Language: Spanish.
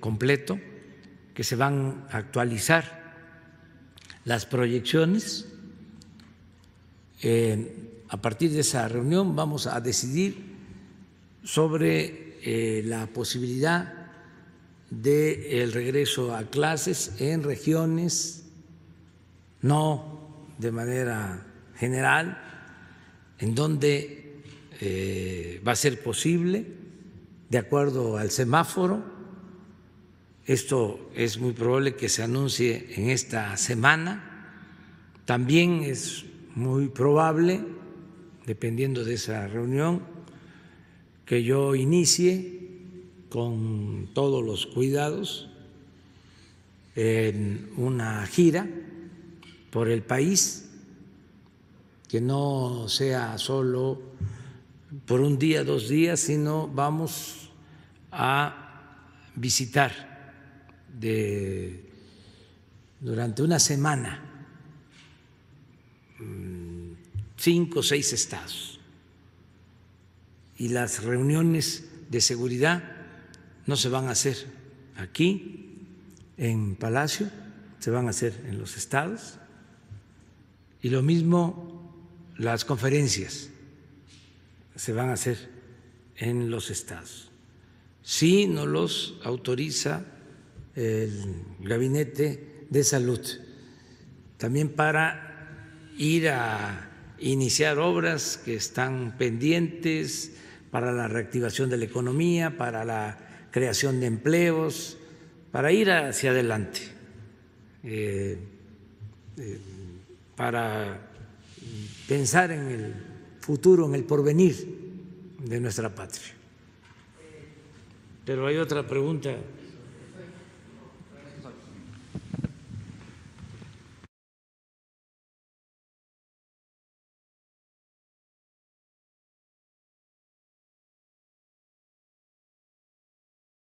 completo, que se van a actualizar las proyecciones. Eh, a partir de esa reunión vamos a decidir sobre eh, la posibilidad del regreso a clases en regiones, no de manera general, en donde eh, va a ser posible, de acuerdo al semáforo, esto es muy probable que se anuncie en esta semana. También es muy probable, dependiendo de esa reunión, que yo inicie con todos los cuidados en una gira por el país, que no sea solo por un día, dos días, sino vamos a visitar de durante una semana mm, cinco o seis estados y las reuniones de seguridad no se van a hacer aquí en Palacio, se van a hacer en los estados y lo mismo las conferencias se van a hacer en los estados. Si no los autoriza el Gabinete de Salud, también para ir a iniciar obras que están pendientes para la reactivación de la economía, para la creación de empleos, para ir hacia adelante, eh, eh, para pensar en el futuro, en el porvenir de nuestra patria. Pero hay otra pregunta